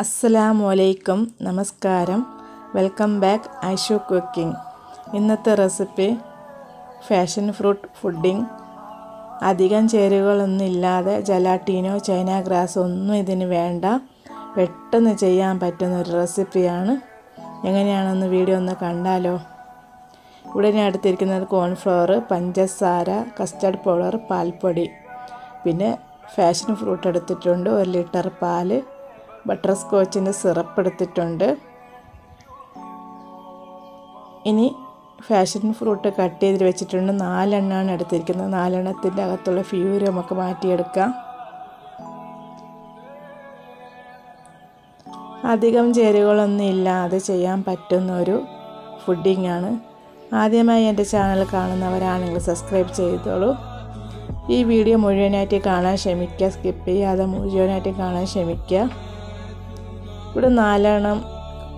അസ്സലാമു അലൈക്കും നമസ്കാരം. Welcome back Aishu cooking. ഇന്നത്തെ റെസിപ്പി ഫാഷൻ ഫ്രൂട്ട് ഫുഡിങ് അധികം ചേരുവകളൊന്നും ഇല്ലാതെ ജലാട്ടീനോ ചൈന ഗ്രാസോ ഒന്നും ഇതിന് വേണ്ട. പെട്ടെന്ന് ചെയ്യാൻ പറ്റുന്ന ഒരു റെസിപ്പിയാണ്. എങ്ങനെയാണെന്ന് വീഡിയോ ഒന്ന് കണ്ടാലോ? ഇവിടെ ഞാൻ എടുത്തിരിക്കുന്നത് കോൺഫ്ലവർ പഞ്ചസാര കസ്റ്റർഡ് പൗഡർ പാൽപ്പൊടി. പിന്നെ ഫാഷൻ ഫ്രൂട്ട് എടുത്തിട്ടുണ്ട്. ഒരു ലിറ്റർ പാൽ ബട്ടർ സ്കോച്ചിന്റെ സിറപ്പ് എടുത്തിട്ടുണ്ട് ഇനി ഫാഷൻ ഫ്രൂട്ട് കട്ട് ചെയ്തിട്ട് വെച്ചിട്ടുണ്ട്. നാലെണ്ണമാണ് എടുത്തിരിക്കുന്നത്. നാലെണ്ണത്തിന്റെ അകത്തുള്ള ഫ്യൂര് നമുക്ക് മാറ്റിയെടുക്കാം. അധികം ചേരുവകളൊന്നും ഇല്ലാതെ ചെയ്യാൻ പറ്റുന്ന ഒരു ഫുഡിങ്ങാണ്. ആദ്യമായി എന്റെ ചാനൽ കാണുന്നവരാണെങ്കിൽ സബ്സ്ക്രൈബ് ചെയ്തോളൂ. ഈ വീഡിയോ മുഴുവനായിട്ട് കാണാൻ ശ്രമിക്കുക സ്കിപ്പ് ചെയ്യാതെ മുഴുവനായിട്ട് കാണാൻ ശ്രമിക്കുക ഇവിടെ നാലെണ്ണം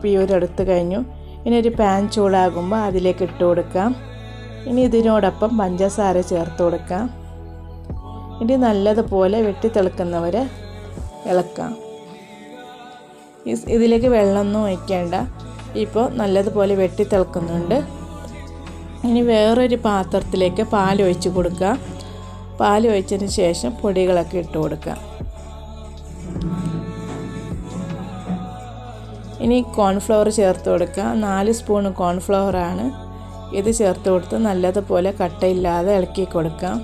പ്യൂർ എടുത്തു കഴിഞ്ഞു. ഇനി ഒരു പാൻ ചൂടാകുമ്പോൾ അതിലേക്ക് ഇട്ട് കൊടുക്കാം. ഇനി ഇതിനോടൊപ്പം പഞ്ചസാര ചേർത്ത് കൊടുക്കാം. ഇനി നല്ലതുപോലെ വെട്ടിത്തിളക്കുന്നവരെ ഇളക്കാം. ഇതിലേക്ക് വെള്ളമൊന്നും ഒഴിക്കേണ്ട. ഇപ്പോൾ നല്ലതുപോലെ വെട്ടിത്തിളക്കുന്നുണ്ട് ഇനി വേറൊരു പാത്രത്തിലേക്ക് പാൽ ഒഴിച്ച് കൊടുക്കുക പാൽ ഒഴിച്ചതിന് ശേഷം പൊടികളൊക്കെ ഇട്ട് കൊടുക്കുക ഇനി കോൺഫ്ലവർ ചേർത്ത് കൊടുക്കുക. നാല് സ്പൂൺ കോൺഫ്ലവറാണ് ഇത് ചേർത്ത് കൊടുത്ത് നല്ലതുപോലെ കട്ടയില്ലാതെ ഇളക്കി കൊടുക്കാം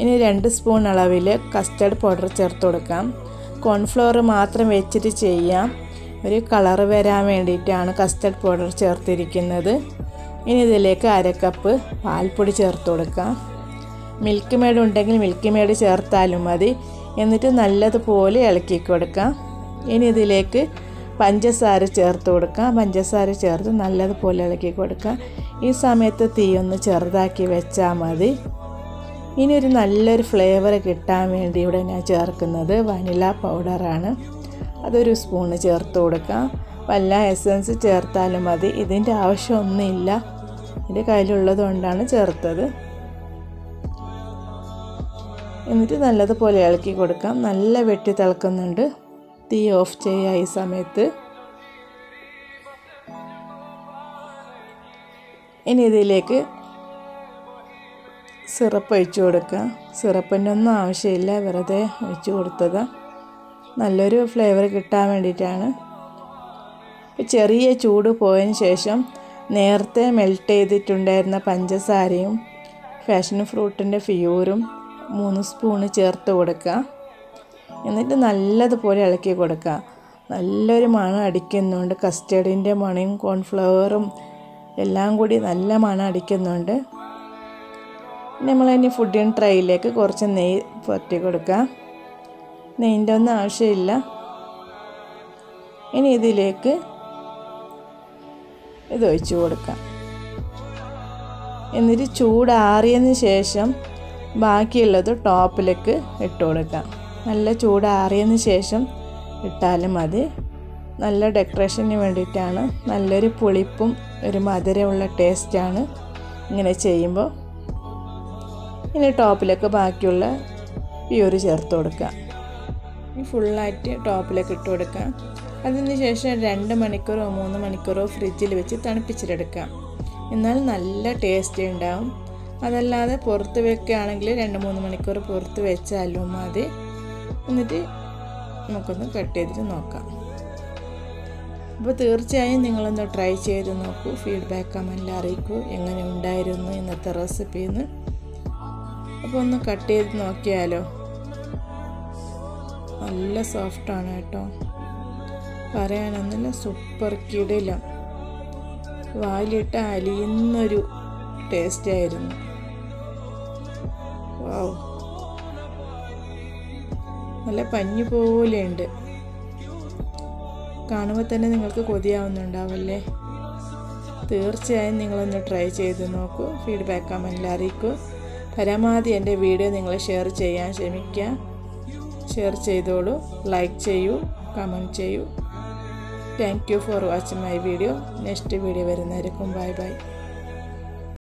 ഇനി രണ്ട് സ്പൂൺ അളവിൽ കസ്റ്റർഡ് പൗഡർ ചേർത്ത് കൊടുക്കാം. കോൺഫ്ലവർ മാത്രം വെച്ചിട്ട് ചെയ്യാം. ഒരു കളർ വരാൻ വേണ്ടിയിട്ടാണ് കസ്റ്റർഡ് പൗഡർ ചേർത്തിരിക്കുന്നത്. ഇനി ഇതിലേക്ക് അര കപ്പ് പാൽപ്പൊടി ചേർത്ത് കൊടുക്കാം മിൽക്ക് മേഡ് ഉണ്ടെങ്കിൽ മിൽക്ക് മേഡ് ചേർത്താലും മതി. എന്നിട്ട് നല്ലതുപോലെ ഇളക്കി കൊടുക്കാം ഇനി ഇതിലേക്ക് പഞ്ചസാര ചേർത്ത് കൊടുക്കുക. പഞ്ചസാര ചേർത്ത് നല്ലതുപോലെ ഇളക്കി കൊടുക്കുക. ഈ സമയത്ത് തീ ഒന്ന് ചെറുതാക്കി വെച്ചാൽ മതി. ഇനി ഒരു നല്ലൊരു ഫ്ലേവർ കിട്ടാൻ വേണ്ടി ഇവിടെ ഞാൻ ചേർക്കുന്നത് വനില പൗഡറാണ് അതൊരു സ്പൂണ് ചേർത്ത് കൊടുക്കാം വല്ല എസൻസ് ചേർത്താലും മതി. ഇതിന്റെ ആവശ്യമൊന്നുമില്ല. എന്റെ കയ്യിലുള്ളത് കൊണ്ടാണ് ചേർത്തത്. എന്നിട്ട് നല്ലതുപോലെ ഇളക്കി കൊടുക്കാം. നല്ല വെട്ടി തിളക്കുന്നുണ്ട്. തീ ഓഫ് ചെയ്യുക ഈ സമയത്ത്. ഇനി ഇതിലേക്ക് സിറപ്പ് ഒഴിച്ചു കൊടുക്കുക. സിറപ്പിന്റെ ഒന്നും ആവശ്യമില്ല വെറുതെ ഒഴിച്ചു കൊടുത്തത്. നല്ലൊരു ഫ്ലേവർ കിട്ടാൻ വേണ്ടിയിട്ടാണ്. ചെറിയ ചൂട് പോയതിന് ശേഷം നേരത്തെ മെൽറ്റ് ചെയ്തിട്ടുണ്ടായിരുന്ന പഞ്ചസാരയും ഫാഷൻ ഫ്രൂട്ടിന്റെ ഫ്യൂരും മൂന്ന് സ്പൂണ് ചേർത്ത് കൊടുക്കുക. എന്നിട്ട് നല്ലതുപോലെ ഇളക്കി കൊടുക്കുക. നല്ലൊരു മണം അടിക്കുന്നുണ്ട്. കസ്റ്റേർഡിന്റെ മണയും കോൺഫ്ലവറും എല്ലാം കൂടി നല്ല മണം അടിക്കുന്നുണ്ട്. നമ്മൾ ഇനി ഫുഡിങ് ട്രൈയിലേക്ക് കുറച്ച് നെയ്യ് പുരട്ടി കൊടുക്കുക. നെയ്യിന്റെ ഒന്നും ആവശ്യമില്ല. ഇനി ഇതിലേക്ക് ഇത് ഒഴിച്ചു കൊടുക്കാം എന്നിട്ട് ചൂടാറിയതിന് ശേഷം ബാക്കിയുള്ളത് ടോപ്പിലേക്ക് ഇട്ട് കൊടുക്കാം നല്ല ചൂടാറിയതിന് ശേഷം ഇട്ടാലും മതി. നല്ല ഡെക്കറേഷന് വേണ്ടിയിട്ടാണ്. നല്ലൊരു പുളിപ്പും ഒരു മധുരമുള്ള ടേസ്റ്റാണ് ഇങ്ങനെ ചെയ്യുമ്പോൾ ഇനി ടോപ്പിലേക്ക് ബാക്കിയുള്ള പ്യൂര് ചേർത്ത് കൊടുക്കുക ഫുള്ളായിട്ട് ടോപ്പിലേക്ക് ഇട്ട് കൊടുക്കാം. അതിന് ശേഷം രണ്ട് മണിക്കൂറോ മൂന്ന് മണിക്കൂറോ ഫ്രിഡ്ജിൽ വെച്ച് തണുപ്പിച്ചിട്ടെടുക്കാം. എന്നാൽ നല്ല ടേസ്റ്റ് ഉണ്ടാവും. അതല്ലാതെ പുറത്ത് വെക്കുകയാണെങ്കിൽ രണ്ട് മൂന്ന് മണിക്കൂർ പുറത്ത് വെച്ചാലും മതി. എന്നിട്ട് നമുക്കൊന്ന് കട്ട് ചെയ്തിട്ട് നോക്കാം. അപ്പോൾ തീർച്ചയായും നിങ്ങളൊന്ന് ട്രൈ ചെയ്ത് നോക്കൂ ഫീഡ്ബാക്ക് കമന്റിൽ അറിയിക്കൂ എങ്ങനെ ഉണ്ടായിരുന്നു ഇന്നത്തെ റെസിപ്പിന്ന് അപ്പോൾ ഒന്ന് കട്ട് ചെയ്ത് നോക്കിയാലോ? നല്ല സോഫ്റ്റാണ് കേട്ടോ. പറയാനൊന്നുമില്ല സൂപ്പർ കിടില. വാലിട്ട് അലിയുന്നൊരു ടേസ്റ്റ് ആയിരുന്നു. വാവ് നല്ല പഞ്ഞു പോലെയുണ്ട്. കാണുമ്പോൾ തന്നെ നിങ്ങൾക്ക് കൊതിയാവുന്നുണ്ടാവല്ലേ? തീർച്ചയായും നിങ്ങളൊന്ന് ട്രൈ ചെയ്ത് നോക്കൂ. ഫീഡ്ബാക്ക് കമന്റിൽ അറിയിക്കൂ. പരമാവധി എന്റെ വീഡിയോ നിങ്ങൾ ഷെയർ ചെയ്യാൻ ശ്രമിക്കുക. ഷെയർ ചെയ്തോളൂ. ലൈക്ക് ചെയ്യൂ. കമന്റ് ചെയ്യൂ. Thank you for watching my video next video വരുന്നതായിരിക്കും ബൈ ബൈ